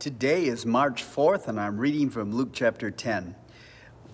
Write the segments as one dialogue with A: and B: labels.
A: Today is March 4th, and I'm reading from Luke chapter 10.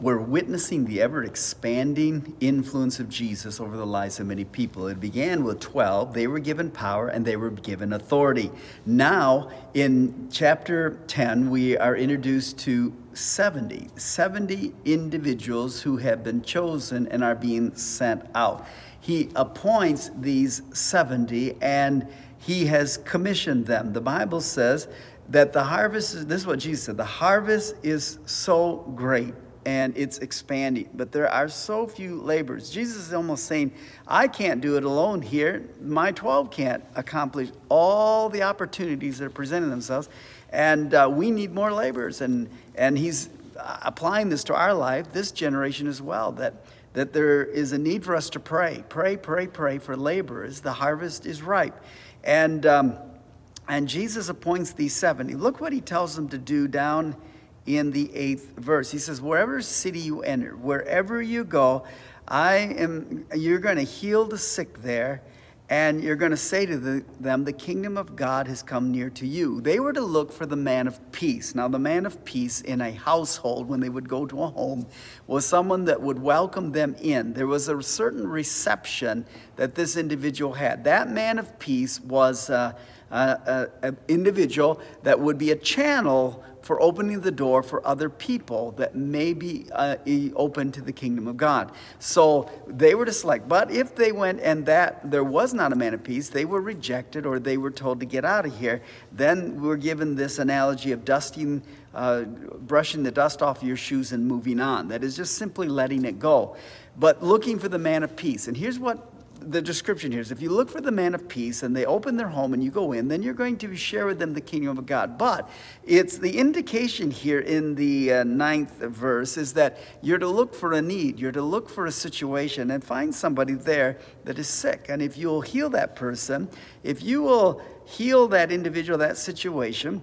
A: We're witnessing the ever expanding influence of Jesus over the lives of many people. It began with 12. They were given power and they were given authority. Now, in chapter 10, we are introduced to 70, 70 individuals who have been chosen and are being sent out. He appoints these 70 and he has commissioned them. The Bible says that the harvest is, this is what Jesus said, the harvest is so great and it's expanding, but there are so few laborers. Jesus is almost saying, I can't do it alone here. My 12 can't accomplish all the opportunities that are presenting themselves, and uh, we need more laborers. And, and he's uh, applying this to our life, this generation as well, that, that there is a need for us to pray. Pray, pray, pray for laborers. The harvest is ripe. And um, and Jesus appoints these 70. Look what he tells them to do down in the eighth verse. He says, Wherever city you enter, wherever you go, I am, you're going to heal the sick there and you're going to say to the, them, The kingdom of God has come near to you. They were to look for the man of peace. Now, the man of peace in a household, when they would go to a home, was someone that would welcome them in. There was a certain reception that this individual had. That man of peace was. Uh, an individual that would be a channel for opening the door for other people that may be uh, open to the kingdom of God. So they were to select. But if they went and that there was not a man of peace, they were rejected or they were told to get out of here. Then we're given this analogy of dusting, uh, brushing the dust off your shoes and moving on. That is just simply letting it go. But looking for the man of peace. And here's what the description here is if you look for the man of peace and they open their home and you go in, then you're going to share with them the kingdom of God. But it's the indication here in the uh, ninth verse is that you're to look for a need, you're to look for a situation and find somebody there that is sick. And if you'll heal that person, if you will heal that individual, that situation,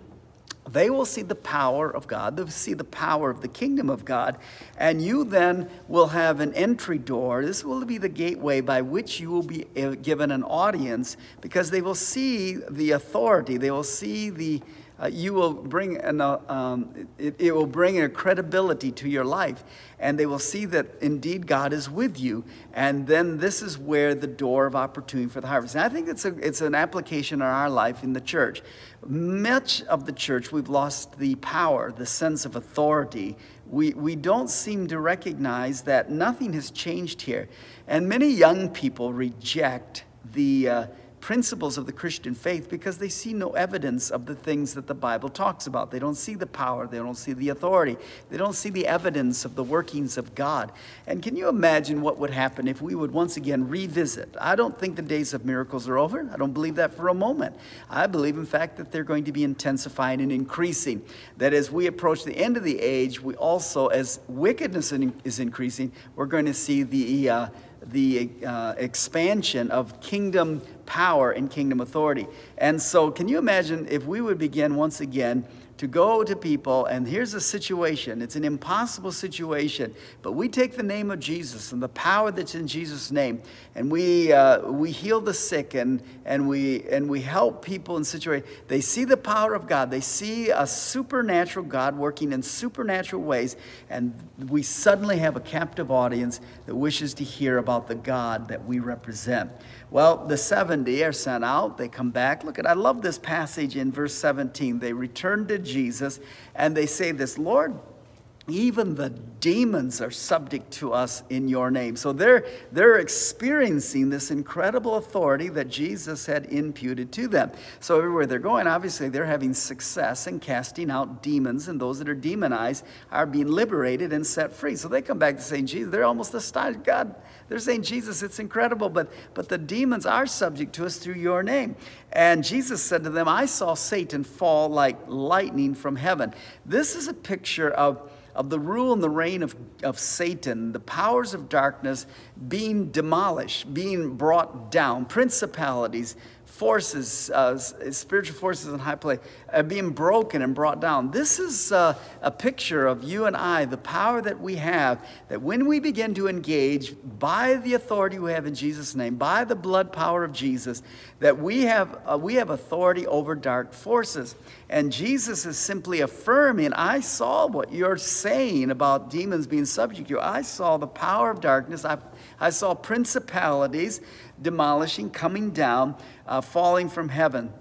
A: they will see the power of God. They'll see the power of the kingdom of God. And you then will have an entry door. This will be the gateway by which you will be uh, given an audience because they will see the authority. They will see the uh, you will bring an, uh, um, it, it, will bring a credibility to your life and they will see that indeed god is with you and then this is where the door of opportunity for the harvest. And i think it's, a, it's an application in our life in the church. Much of the church we've lost the power the sense of authority. We, we don't seem to recognize that nothing has changed here. And many young people reject the uh, principles of the Christian faith because they see no evidence of the things that the Bible talks about. They don't see the power, they don't see the authority, they don't see the evidence of the workings of God. And can you imagine what would happen if we would once again revisit? I don't think the days of miracles are over. I don't believe that for a moment. I believe, in fact, that they're going to be intensifying and increasing. That as we approach the end of the age, we also, as wickedness is increasing, we're going to see the uh, the uh, expansion of kingdom power and kingdom authority. And so, can you imagine if we would begin once again to go to people, and here's a situation. It's an impossible situation, but we take the name of Jesus and the power that's in Jesus' name, and we, uh, we heal the sick and, and, we, and we help people in situations. They see the power of God, they see a supernatural God working in supernatural ways, and we suddenly have a captive audience that wishes to hear about the God that we represent. Well, the 70 are sent out. They come back. Look at, I love this passage in verse 17. They return to Jesus and they say this, Lord, even the demons are subject to us in your name. So they're, they're experiencing this incredible authority that Jesus had imputed to them. So everywhere they're going, obviously they're having success in casting out demons, and those that are demonized are being liberated and set free. So they come back to saying, Jesus, they're almost astonished. God, they're saying, Jesus, it's incredible, but, but the demons are subject to us through your name. And Jesus said to them, I saw Satan fall like lightning from heaven. This is a picture of of the rule and the reign of, of Satan, the powers of darkness being demolished, being brought down, principalities forces, uh, spiritual forces in high place, are being broken and brought down. This is uh, a picture of you and I, the power that we have, that when we begin to engage by the authority we have in Jesus' name, by the blood power of Jesus, that we have, uh, we have authority over dark forces. And Jesus is simply affirming, I saw what you're saying about demons being subject to you. I saw the power of darkness. I, I saw principalities demolishing, coming down, uh, falling from heaven.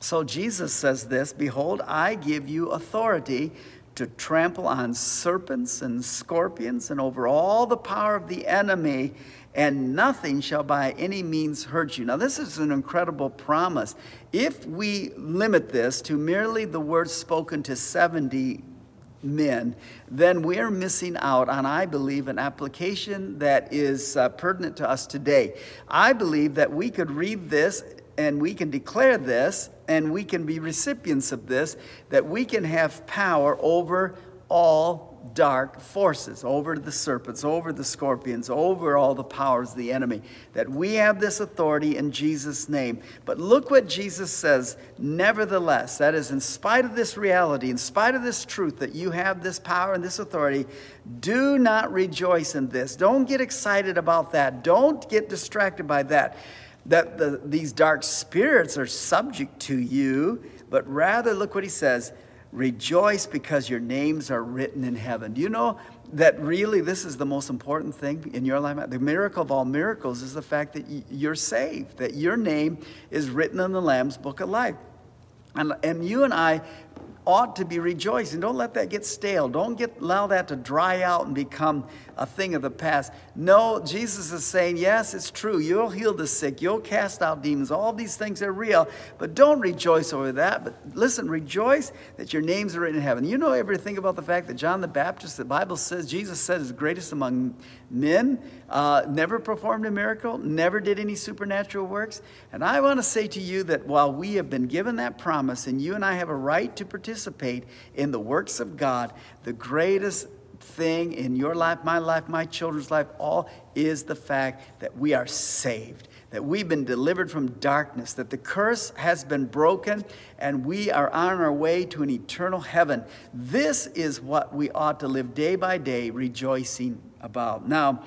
A: So Jesus says this Behold, I give you authority to trample on serpents and scorpions and over all the power of the enemy, and nothing shall by any means hurt you. Now, this is an incredible promise. If we limit this to merely the words spoken to 70 men, then we're missing out on, I believe, an application that is uh, pertinent to us today. I believe that we could read this and we can declare this and we can be recipients of this, that we can have power over all dark forces, over the serpents, over the scorpions, over all the powers of the enemy. That we have this authority in Jesus' name. But look what Jesus says, nevertheless, that is, in spite of this reality, in spite of this truth that you have this power and this authority, do not rejoice in this. Don't get excited about that. Don't get distracted by that. That the, these dark spirits are subject to you, but rather, look what he says Rejoice because your names are written in heaven. Do you know that really this is the most important thing in your life? The miracle of all miracles is the fact that you're saved, that your name is written in the Lamb's book of life. And, and you and I ought to be rejoicing. Don't let that get stale. Don't get, allow that to dry out and become a thing of the past. No, Jesus is saying, yes, it's true. You'll heal the sick. You'll cast out demons. All these things are real. But don't rejoice over that. But listen, rejoice that your names are written in heaven. You know everything about the fact that John the Baptist, the Bible says, Jesus said is greatest among men, uh, never performed a miracle, never did any supernatural works. And I want to say to you that while we have been given that promise and you and I have a right to participate in the works of God, the greatest thing in your life, my life, my children's life, all is the fact that we are saved, that we've been delivered from darkness, that the curse has been broken, and we are on our way to an eternal heaven. This is what we ought to live day by day, rejoicing about. Now,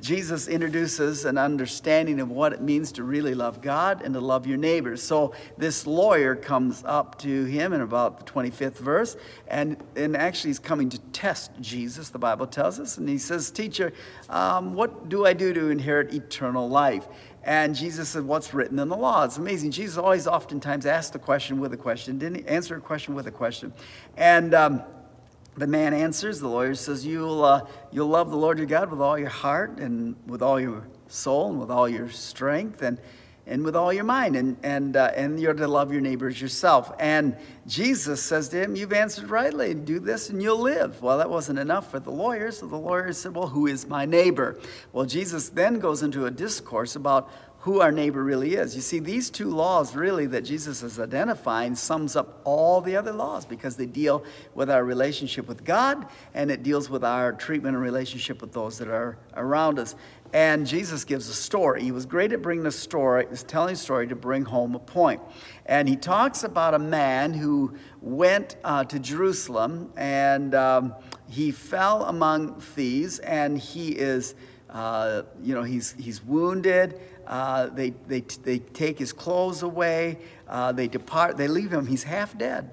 A: Jesus introduces an understanding of what it means to really love God and to love your neighbors. So this lawyer comes up to him in about the 25th verse, and, and actually he's coming to test Jesus, the Bible tells us. And he says, Teacher, um, what do I do to inherit eternal life? And Jesus said, What's written in the law? It's amazing. Jesus always oftentimes asked the question with a question, didn't he? Answer a question with a question. And um, the man answers, the lawyer says, You'll, uh, you'll love the Lord your God with all your heart and with all your soul and with all your strength and, and with all your mind. And, and, uh, and you're to love your neighbors yourself. And Jesus says to him, You've answered rightly. Do this and you'll live. Well, that wasn't enough for the lawyer. So the lawyer said, Well, who is my neighbor? Well, Jesus then goes into a discourse about who our neighbor really is. You see, these two laws really that Jesus is identifying sums up all the other laws because they deal with our relationship with God and it deals with our treatment and relationship with those that are around us. And Jesus gives a story. He was great at bringing a story, telling a story to bring home a point. And he talks about a man who went uh, to Jerusalem and um, he fell among thieves and he is, uh, you know, he's, he's wounded. Uh, they, they, they take his clothes away. Uh, they depart. They leave him. He's half dead.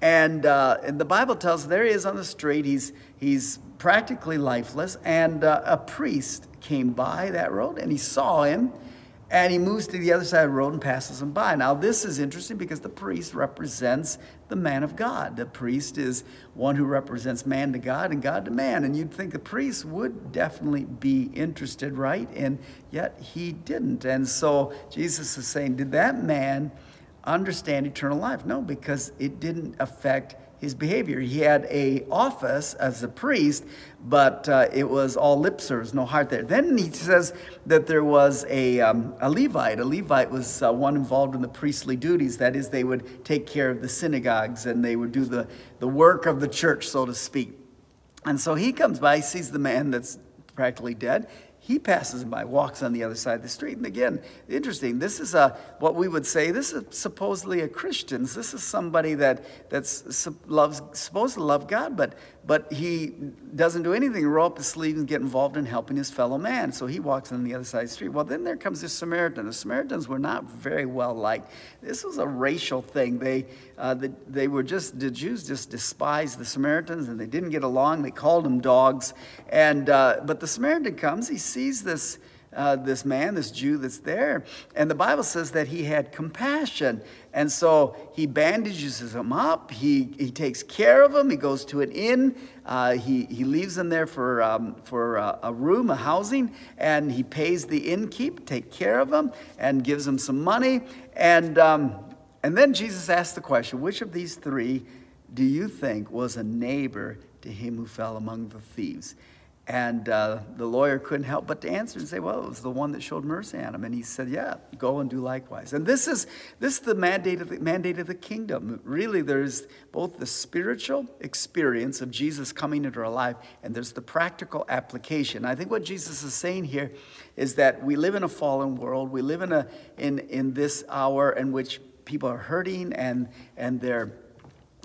A: And, uh, and the Bible tells there he is on the street. He's, he's practically lifeless. And uh, a priest came by that road and he saw him and he moves to the other side of the road and passes him by. Now, this is interesting because the priest represents the man of God. The priest is one who represents man to God and God to man. And you'd think the priest would definitely be interested, right? And yet he didn't. And so Jesus is saying, Did that man understand eternal life? No, because it didn't affect his behavior. He had a office as a priest, but uh, it was all lip service, no heart there. Then he says that there was a, um, a Levite. A Levite was uh, one involved in the priestly duties. That is, they would take care of the synagogues and they would do the, the work of the church, so to speak. And so he comes by, sees the man that's practically dead. He passes by, walks on the other side of the street. And again, interesting. This is a what we would say. This is supposedly a Christian. This is somebody that that's loves supposed to love God, but but he doesn't do anything. Roll up his sleeves and get involved in helping his fellow man. So he walks on the other side of the street. Well, then there comes this Samaritan. The Samaritans were not very well liked. This was a racial thing. They uh, the, they were just the Jews just despised the Samaritans and they didn't get along. They called them dogs. And uh, but the Samaritan comes. He sees this uh, this man, this Jew that's there. And the Bible says that he had compassion. And so he bandages him up, he, he takes care of him, he goes to an inn, uh, he, he leaves him there for, um, for a, a, room, a housing, and he pays the innkeep, take care of him, and gives him some money. And, um, and then Jesus asks the question which of these three do you think was a neighbor to him who fell among the thieves? And uh, the lawyer couldn't help but to answer and say, well, it was the one that showed mercy on him. And he said, yeah, go and do likewise. And this is, this is the, mandate of the mandate of the kingdom. Really, there's both the spiritual experience of Jesus coming into our life and there's the practical application. I think what Jesus is saying here is that we live in a fallen world. We live in, a, in, in this hour in which people are hurting and, and they're,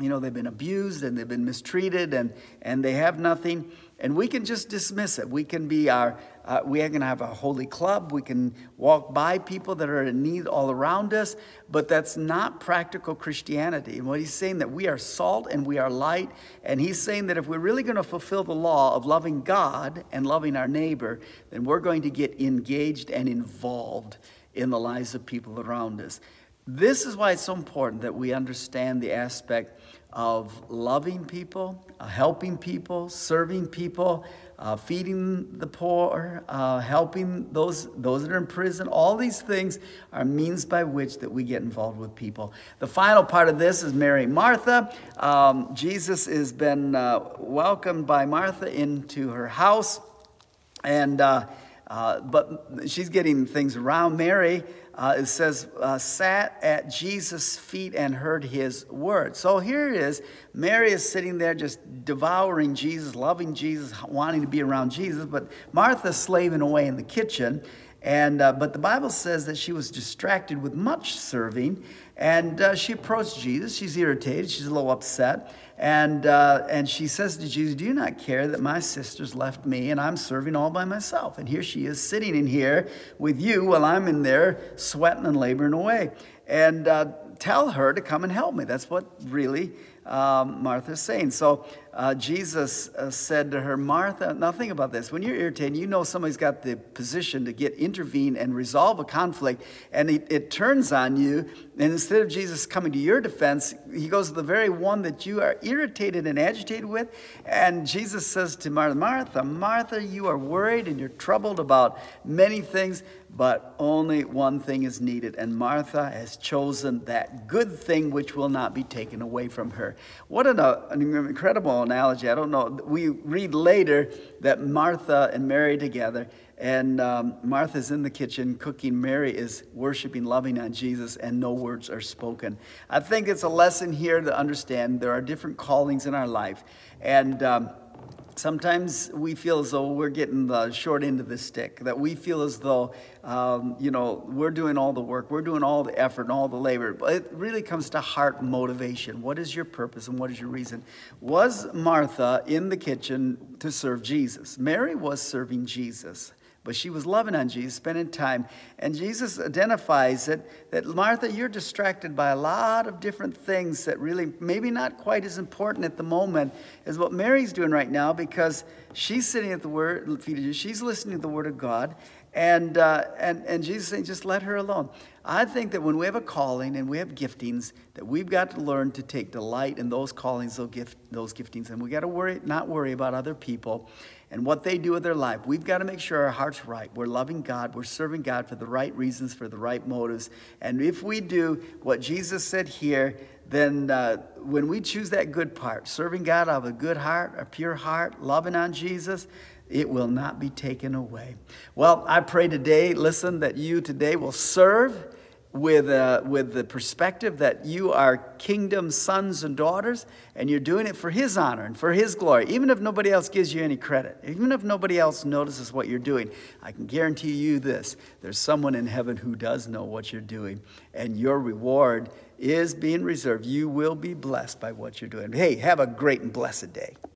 A: you know, they've been abused and they've been mistreated and, and they have nothing. And we can just dismiss it. We can be our, uh, we are going to have a holy club. We can walk by people that are in need all around us, but that's not practical Christianity. And what he's saying that we are salt and we are light. And he's saying that if we're really going to fulfill the law of loving God and loving our neighbor, then we're going to get engaged and involved in the lives of people around us. This is why it's so important that we understand the aspect of loving people, uh, helping people, serving people, uh, feeding the poor, uh, helping those, those that are in prison. All these things are means by which that we get involved with people. The final part of this is Mary Martha. Um, Jesus has been uh, welcomed by Martha into her house, and uh, uh, but she's getting things around. Mary uh, it says, uh, sat at Jesus' feet and heard his word. So here it is. Mary is sitting there just devouring Jesus, loving Jesus, wanting to be around Jesus, but Martha's slaving away in the kitchen. And, uh, but the Bible says that she was distracted with much serving, and uh, she approached Jesus. She's irritated, she's a little upset. And, uh, and she says to Jesus, Do you not care that my sisters left me and I'm serving all by myself? And here she is sitting in here with you while I'm in there sweating and laboring away. And uh, tell her to come and help me. That's what really um, Martha's saying. So uh, Jesus uh, said to her, Martha, nothing about this. When you're irritated, you know somebody's got the position to get intervene and resolve a conflict, and it, it turns on you. And instead of Jesus coming to your defense, he goes to the very one that you are irritated and agitated with. And Jesus says to Martha, Martha, Martha, you are worried and you're troubled about many things, but only one thing is needed. And Martha has chosen that good thing which will not be taken away from her. What an, uh, an incredible analogy. I don't know. We read later that Martha and Mary together, and um, Martha's in the kitchen cooking. Mary is worshiping, loving on Jesus, and no words are spoken. I think it's a lesson here to understand there are different callings in our life. And um, sometimes we feel as though we're getting the short end of the stick, that we feel as though, um, you know, we're doing all the work, we're doing all the effort and all the labor. But it really comes to heart motivation. What is your purpose and what is your reason? Was Martha in the kitchen to serve Jesus? Mary was serving Jesus. But she was loving on Jesus, spending time. And Jesus identifies it that Martha, you're distracted by a lot of different things that really maybe not quite as important at the moment as what Mary's doing right now because she's sitting at the word feet of Jesus. She's listening to the word of God. And, uh, and, and Jesus saying, just let her alone. I think that when we have a calling and we have giftings, that we've got to learn to take delight in those callings, those, gift, those giftings, and we got to worry, not worry about other people and what they do with their life. We've got to make sure our heart's right. We're loving God. We're serving God for the right reasons, for the right motives. And if we do what Jesus said here, then uh, when we choose that good part, serving God out of a good heart, a pure heart, loving on Jesus, it will not be taken away. Well, I pray today, listen, that you today will serve with, uh, with the perspective that you are kingdom sons and daughters, and you're doing it for His honor and for His glory, even if nobody else gives you any credit, even if nobody else notices what you're doing, I can guarantee you this there's someone in heaven who does know what you're doing, and your reward is being reserved. You will be blessed by what you're doing. Hey, have a great and blessed day.